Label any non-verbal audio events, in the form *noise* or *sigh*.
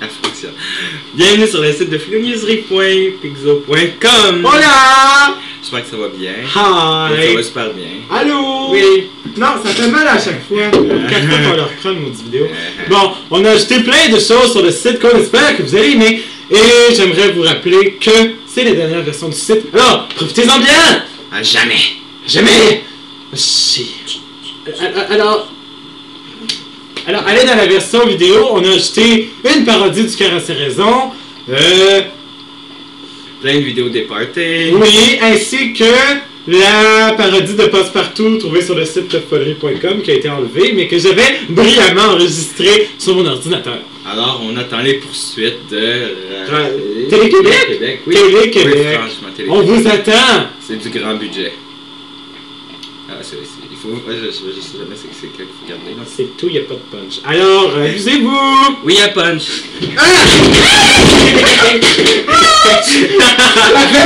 Elle fonctionne. Bienvenue sur le site de flunews.pixo.com. Hola! J'espère que ça va bien. Ça Hi! va super bien. Allô? Oui. Non, ça fait mal à chaque fois. Quatre fois qu'on leur prend nos vidéos. Euh, Bon, on a ajouté plein de choses sur le site qu'on espère que vous allez aimer. Et j'aimerais vous rappeler que c'est la dernière version du site. Alors, profitez-en bien! À jamais. Jamais! Chier. Alors, alors, allez dans la version vidéo, on a ajouté une parodie du Cœur à ses raisons. Euh, Plein de vidéos des parties. oui, ainsi que la parodie de Passepartout trouvée sur le site folerie.com qui a été enlevée, mais que j'avais brillamment enregistrée sur mon ordinateur. Alors, on attend les poursuites de. Euh, Télé-Québec? Télé-Québec, oui. Télé-Québec. Oui, franchement, Télé On vous attend! C'est du grand budget. Ah, c'est, c'est- il faut. ouais, je, je, je sais jamais c'est, qu'il faut garder. C'est tout, il n'y a pas de punch. Alors, amusez-vous! Oui, à punch. Ah! *laughs* *laughs*